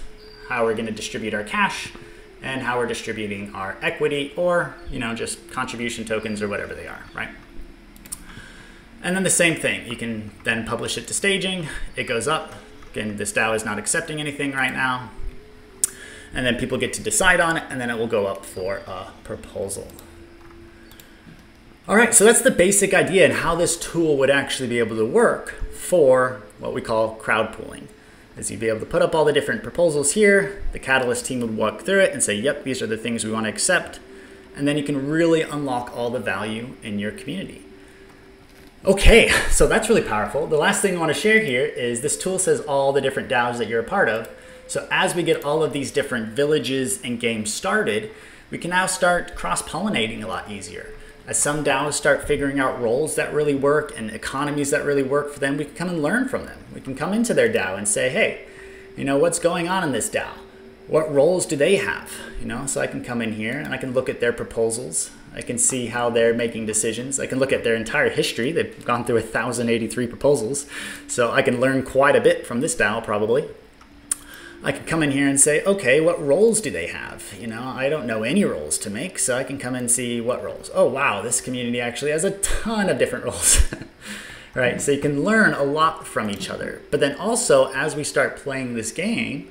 how we're going to distribute our cash, and how we're distributing our equity or, you know, just contribution tokens or whatever they are, right? And then the same thing, you can then publish it to staging, it goes up. Again, this DAO is not accepting anything right now. And then people get to decide on it, and then it will go up for a proposal. All right, so that's the basic idea and how this tool would actually be able to work for what we call crowd pooling. Is you'd be able to put up all the different proposals here, the Catalyst team would walk through it and say, yep, these are the things we want to accept, and then you can really unlock all the value in your community. Okay, *laughs* so that's really powerful. The last thing I want to share here is this tool says all the different DAOs that you're a part of. So as we get all of these different villages and games started, we can now start cross-pollinating a lot easier. As some DAOs start figuring out roles that really work and economies that really work for them, we can come and learn from them. We can come into their DAO and say, hey, you know, what's going on in this DAO? What roles do they have? You know, so I can come in here and I can look at their proposals. I can see how they're making decisions. I can look at their entire history. They've gone through 1,083 proposals. So I can learn quite a bit from this DAO probably. I could come in here and say, okay, what roles do they have? You know, I don't know any roles to make, so I can come and see what roles. Oh, wow, this community actually has a ton of different *laughs* roles. *laughs* right? So you can learn a lot from each other. But then also, as we start playing this game,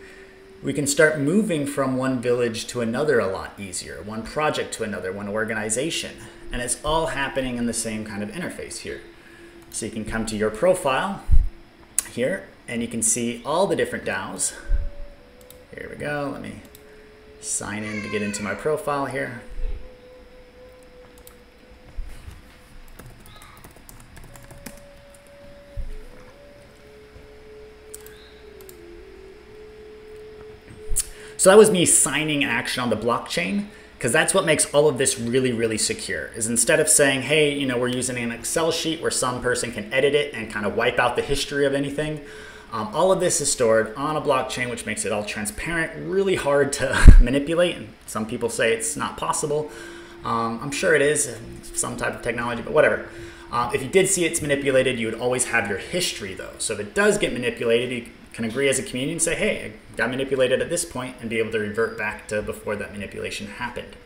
we can start moving from one village to another a lot easier, one project to another, one organization. And it's all happening in the same kind of interface here. So you can come to your profile here, and you can see all the different DAOs here we go. Let me sign in to get into my profile here. So that was me signing action on the blockchain because that's what makes all of this really, really secure is instead of saying, hey, you know, we're using an Excel sheet where some person can edit it and kind of wipe out the history of anything, um, all of this is stored on a blockchain, which makes it all transparent, really hard to *laughs* manipulate. And some people say it's not possible. Um, I'm sure it is, some type of technology, but whatever. Uh, if you did see it's manipulated, you would always have your history though. So if it does get manipulated, you can agree as a community and say, hey, it got manipulated at this point and be able to revert back to before that manipulation happened.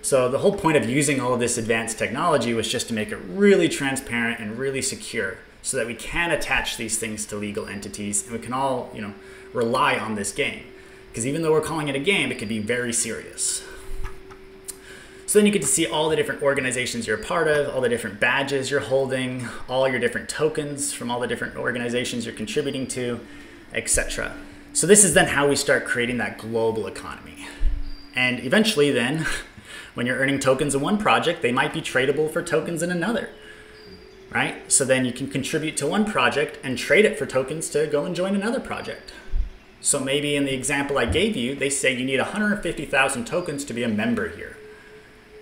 So the whole point of using all of this advanced technology was just to make it really transparent and really secure so that we can attach these things to legal entities and we can all, you know, rely on this game. Because even though we're calling it a game, it can be very serious. So then you get to see all the different organizations you're a part of, all the different badges you're holding, all your different tokens from all the different organizations you're contributing to, etc. So this is then how we start creating that global economy. And eventually then, *laughs* when you're earning tokens in one project, they might be tradable for tokens in another right? So then you can contribute to one project and trade it for tokens to go and join another project. So maybe in the example I gave you, they say you need 150,000 tokens to be a member here.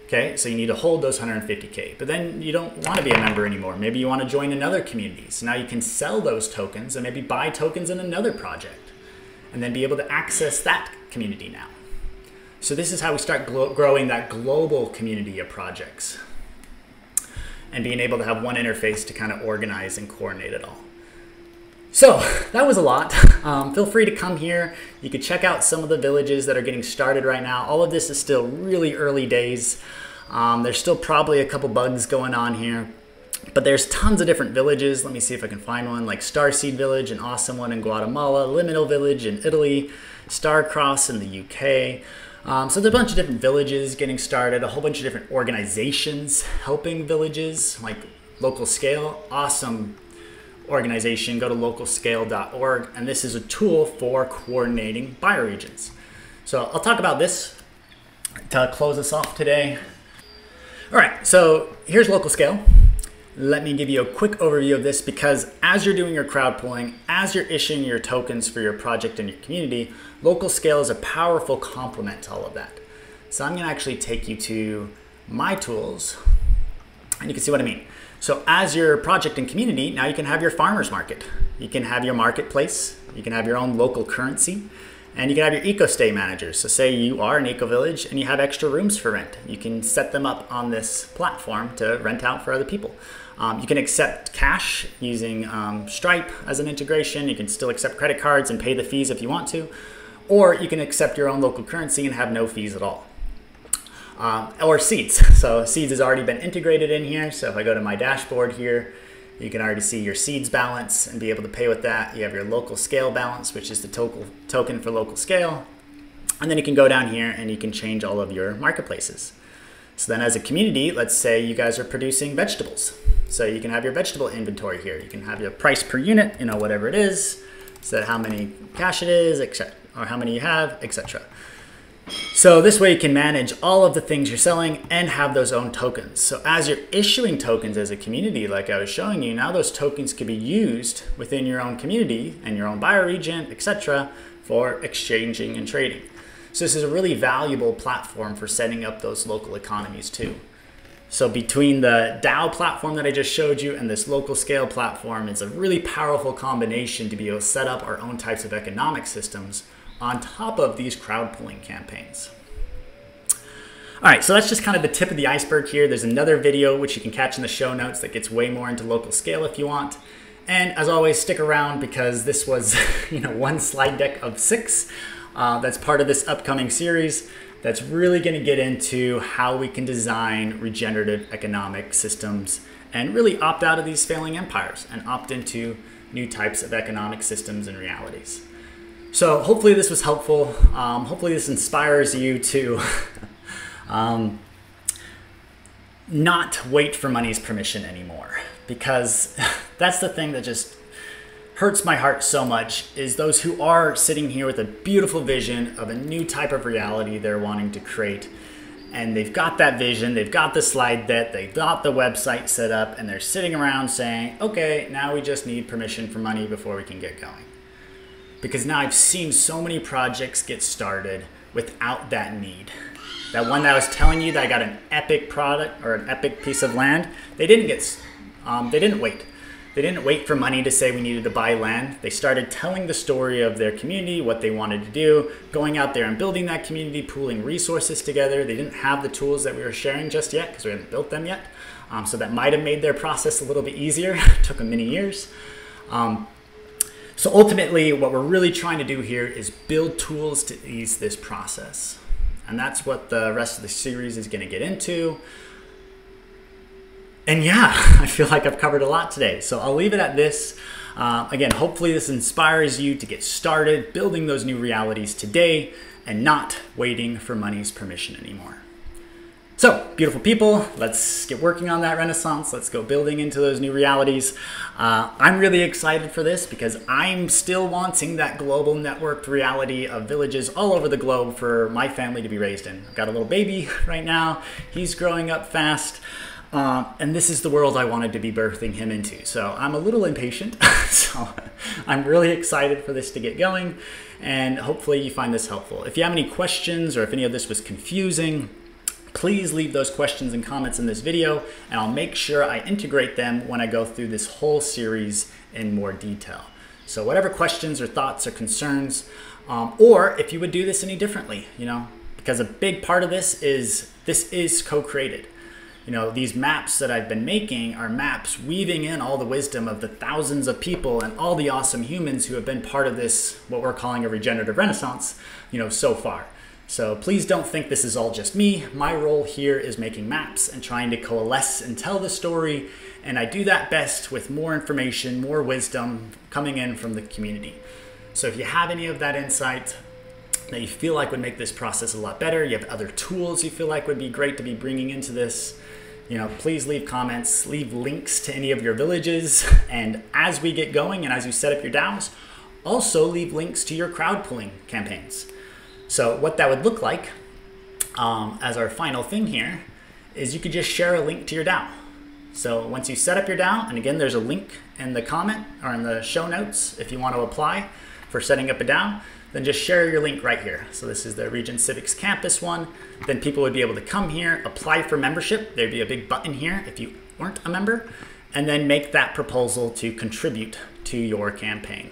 Okay, so you need to hold those 150K, but then you don't want to be a member anymore. Maybe you want to join another community. So now you can sell those tokens and maybe buy tokens in another project and then be able to access that community now. So this is how we start growing that global community of projects and being able to have one interface to kind of organize and coordinate it all. So that was a lot. Um, feel free to come here. You can check out some of the villages that are getting started right now. All of this is still really early days. Um, there's still probably a couple bugs going on here, but there's tons of different villages. Let me see if I can find one like Starseed Village, an awesome one in Guatemala, Liminal Village in Italy, Starcross in the UK. Um, so there's a bunch of different villages getting started, a whole bunch of different organizations helping villages, like LocalScale. Awesome organization, go to localscale.org, and this is a tool for coordinating bioregions. So I'll talk about this to close us off today. All right, so here's LocalScale. Let me give you a quick overview of this because as you're doing your crowd pooling, as you're issuing your tokens for your project and your community, LocalScale is a powerful complement to all of that. So I'm gonna actually take you to my tools and you can see what I mean. So as your project and community, now you can have your farmer's market. You can have your marketplace. You can have your own local currency. And you can have your eco-stay managers. So say you are an eco-village and you have extra rooms for rent. You can set them up on this platform to rent out for other people. Um, you can accept cash using um, Stripe as an integration. You can still accept credit cards and pay the fees if you want to. Or you can accept your own local currency and have no fees at all um, or Seeds. *laughs* So Seeds has already been integrated in here. So if I go to my dashboard here, you can already see your Seeds balance and be able to pay with that. You have your LocalScale balance, which is the to token for LocalScale. And then you can go down here and you can change all of your marketplaces. So then as a community, let's say you guys are producing vegetables. So you can have your vegetable inventory here. You can have your price per unit, you know, whatever it is, so how many cash it is, etc., or how many you have, etc. So this way you can manage all of the things you're selling and have those own tokens. So as you're issuing tokens as a community, like I was showing you, now those tokens can be used within your own community and your own bioregion, etc., for exchanging and trading. So this is a really valuable platform for setting up those local economies too. So between the DAO platform that I just showed you and this LocalScale platform, it's a really powerful combination to be able to set up our own types of economic systems on top of these crowd pooling campaigns. All right, so that's just kind of the tip of the iceberg here. There's another video which you can catch in the show notes that gets way more into LocalScale if you want. And as always, stick around because this was, *laughs* you know, one slide deck of six. Uh, that's part of this upcoming series that's really going to get into how we can design regenerative economic systems and really opt out of these failing empires and opt into new types of economic systems and realities. So hopefully this was helpful. Um, hopefully this inspires you to *laughs* um, not wait for money's permission anymore. Because *laughs* that's the thing that just hurts my heart so much is those who are sitting here with a beautiful vision of a new type of reality they're wanting to create. And they've got that vision they've got the slide deck they've got the website set up and they're sitting around saying okay now we just need permission for money before we can get going because now I've seen so many projects get started without that need. That one that I was telling you that I got an epic product or an epic piece of land, they didn't get, um, they didn't wait. They didn't wait for money to say we needed to buy land. They started telling the story of their community, what they wanted to do, going out there and building that community, pooling resources together. They didn't have the tools that we were sharing just yet because we hadn't built them yet. Um, so that might have made their process a little bit easier. *laughs* took them many years. Um, so ultimately, what we're really trying to do here is build tools to ease this process. And that's what the rest of the series is going to get into. And yeah, *laughs* I feel like I've covered a lot today. So I'll leave it at this. Uh, again, hopefully this inspires you to get started building those new realities today and not waiting for money's permission anymore. So, beautiful people, let's get working on that renaissance. Let's go building into those new realities. Uh, I'm really excited for this because I'm still wanting that global networked reality of villages all over the globe for my family to be raised in. I've got a little baby *laughs* right now, he's growing up fast. Uh, and this is the world I wanted to be birthing him into. So I'm a little impatient. *laughs* so I'm really excited for this to get going. And hopefully you find this helpful. If you have any questions or if any of this was confusing, please leave those questions and comments in this video and I'll make sure I integrate them when I go through this whole series in more detail. So whatever questions or thoughts or concerns, um, or if you would do this any differently, you know, because a big part of this is this is co-created. You know, these maps that I've been making are maps weaving in all the wisdom of the thousands of people and all the awesome humans who have been part of this, what we're calling a regenerative renaissance, you know, so far. So please don't think this is all just me. My role here is making maps and trying to coalesce and tell the story. And I do that best with more information, more wisdom coming in from the community. So if you have any of that insight that you feel like would make this process a lot better, you have other tools you feel like would be great to be bringing into this, you know, please leave comments, leave links to any of your villages. And as we get going and as you set up your DAOs, also leave links to your crowd pooling campaigns. So what that would look like um, as our final thing here is you could just share a link to your DAO. So once you set up your DAO, and again, there's a link in the comment or in the show notes if you want to apply for setting up a DAO, then just share your link right here. So this is the ReGen Civics Campus one. Then people would be able to come here, apply for membership. There'd be a big button here if you weren't a member, and then make that proposal to contribute to your campaign.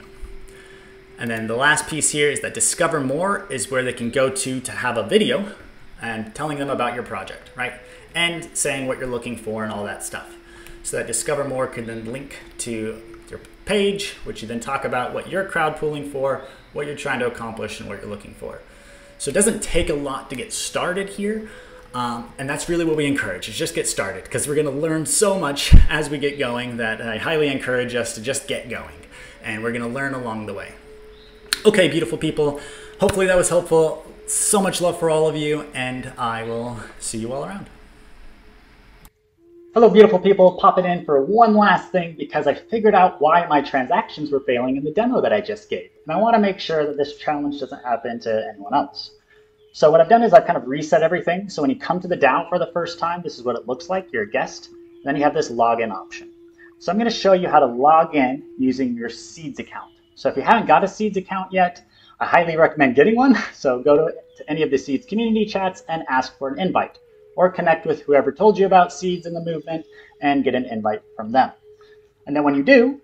And then the last piece here is that discover more is where they can go to to have a video and telling them about your project, right? And saying what you're looking for and all that stuff. So that discover more can then link to your page, which you then talk about what you're crowd pooling for, what you're trying to accomplish and what you're looking for. So it doesn't take a lot to get started here. Um, and that's really what we encourage is just get started because we're going to learn so much as we get going that I highly encourage us to just get going and we're going to learn along the way. Okay, beautiful people. Hopefully that was helpful. So much love for all of you, and I will see you all around. Hello, beautiful people. Popping in for one last thing because I figured out why my transactions were failing in the demo that I just gave. And I want to make sure that this challenge doesn't happen to anyone else. So what I've done is I've kind of reset everything. So when you come to the DAO for the first time, this is what it looks like. You're a guest. Then you have this login option. So I'm going to show you how to log in using your Seeds account. So if you haven't got a Seeds account yet, I highly recommend getting one. *laughs* So go to, to any of the Seeds community chats and ask for an invite or connect with whoever told you about Seeds in the movement and get an invite from them. And then when you do,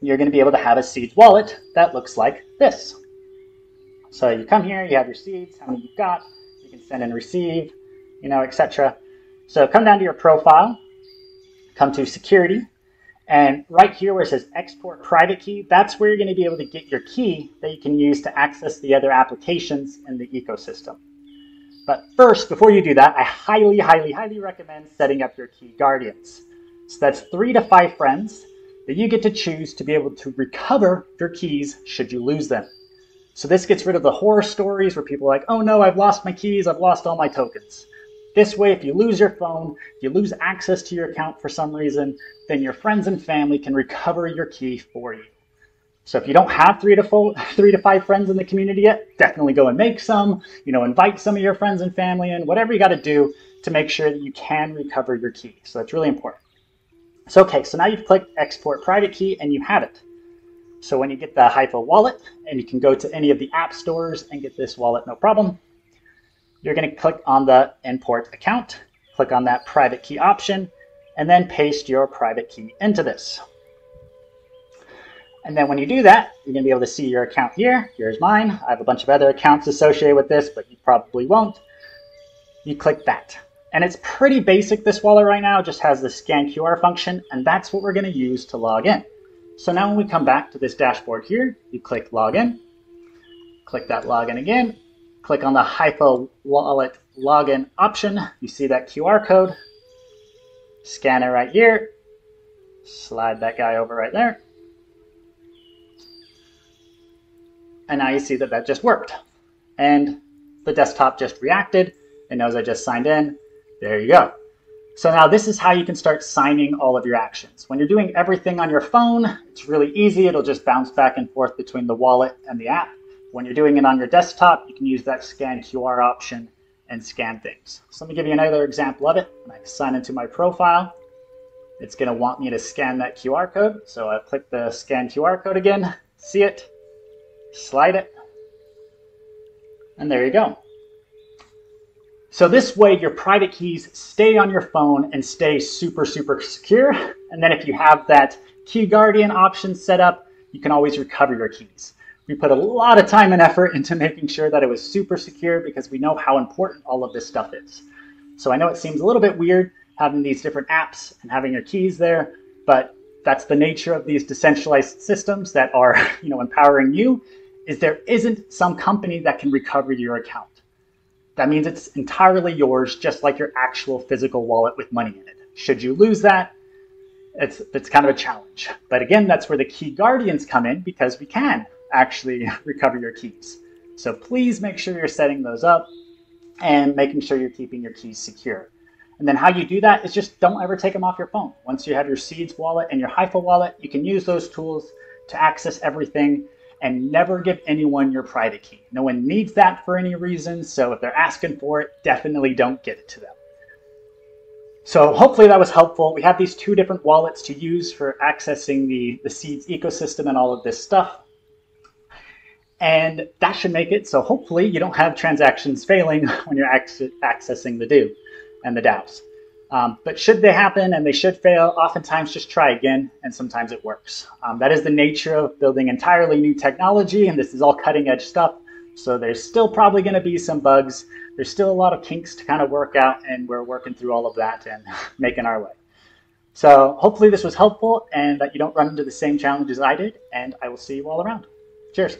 you're going to be able to have a Seeds wallet that looks like this. So you come here, you have your Seeds, how many you've got, you can send and receive, you know, etc. So come down to your profile, come to security, and right here where it says export private key, that's where you're going to be able to get your key that you can use to access the other applications in the ecosystem. But first, before you do that, I highly, highly, highly recommend setting up your key guardians. So that's three to five friends that you get to choose to be able to recover your keys should you lose them. So this gets rid of the horror stories where people are like, oh no, I've lost my keys, I've lost all my tokens. This way, if you lose your phone, if you lose access to your account for some reason, then your friends and family can recover your key for you. So if you don't have three to four, *laughs* three to five friends in the community yet, definitely go and make some. You know, invite some of your friends and family in. Whatever you got to do to make sure that you can recover your key. So that's really important. So okay, so now you've clicked export private key and you have it. So when you get the Hypha wallet, and you can go to any of the app stores and get this wallet, no problem you're going to click on the import account, click on that private key option, and then paste your private key into this. And then when you do that, you're going to be able to see your account here. Here's mine. I have a bunch of other accounts associated with this, but you probably won't. You click that. And it's pretty basic, this wallet right now. It just has the scan QR function, and that's what we're going to use to log in. So now when we come back to this dashboard here, you click login, click that login again, click on the Hypha Wallet login option. You see that QR code. Scan it right here. Slide that guy over right there. And now you see that that just worked. And the desktop just reacted. It knows I just signed in. There you go. So now this is how you can start signing all of your actions. When you're doing everything on your phone, it's really easy. It'll just bounce back and forth between the wallet and the app. When you're doing it on your desktop, you can use that scan QR option and scan things. So let me give you another example of it. When I sign into my profile, it's going to want me to scan that QR code. So I click the scan QR code again, see it, slide it, and there you go. So this way your private keys stay on your phone and stay super, super secure. And then if you have that key guardian option set up, you can always recover your keys. We put a lot of time and effort into *laughs* making sure that it was super secure because we know how important all of this stuff is. So I know it seems a little bit weird having these different apps and having your keys there, but that's the nature of these decentralized systems that are, *laughs* you know, empowering you is there isn't some company that can recover your account. That means it's entirely yours, just like your actual physical wallet with money in it. Should you lose that, it's, it's kind of a challenge. But again, that's where the key guardians come in because we can actually *laughs* recover your keys. So please make sure you're setting those up and making sure you're keeping your keys secure. And then how you do that is just don't ever take them off your phone. Once you have your Seeds wallet and your Hypha wallet, you can use those tools to access everything and never give anyone your private key. No one needs that for any reason, so if they're asking for it, definitely don't give it to them. So hopefully that was helpful. We have these two different wallets to use for accessing the, the Seeds ecosystem and all of this stuff. And that should make it so hopefully you don't have transactions failing *laughs* when you're accessing the do and the DAOs. Um, but should they happen and they should fail, oftentimes just try again, and sometimes it works. Um, that is the nature of building entirely new technology, and this is all cutting edge stuff. So there's still probably going to be some bugs. There's still a lot of kinks to kind of work out, and we're working through all of that and *laughs* making our way. So hopefully this was helpful and that you don't run into the same challenges I did, and I will see you all around. Cheers.